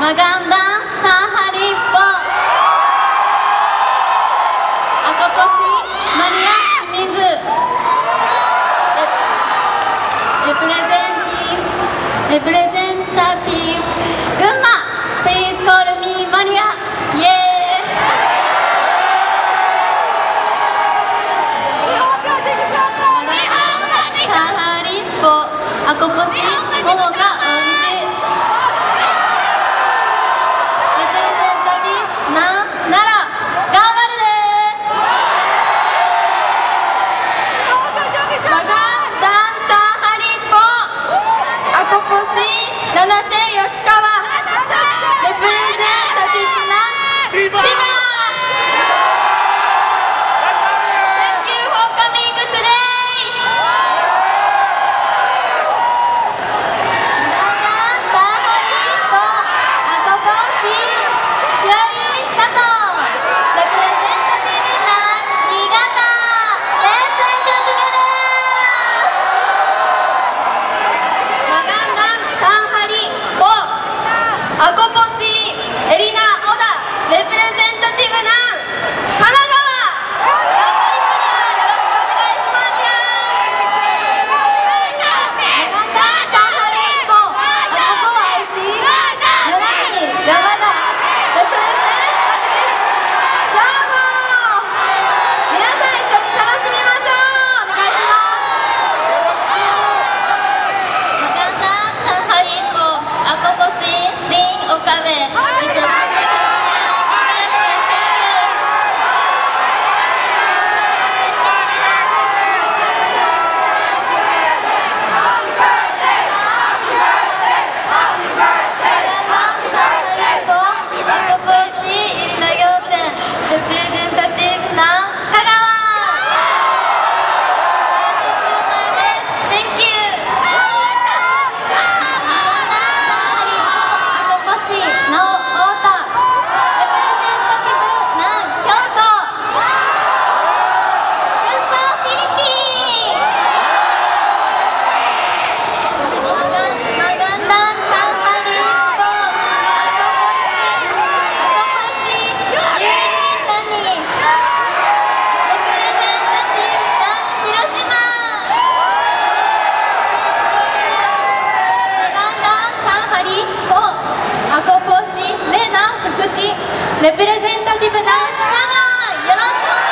マガンダンハリッポアコポシマリア清水。レプレゼンティブレプレゼンタティブ。群馬プリーズコールミーマリアイエーイアコポシとう Okabe because レプレゼンタティブなサガ賀よろしくお願いします。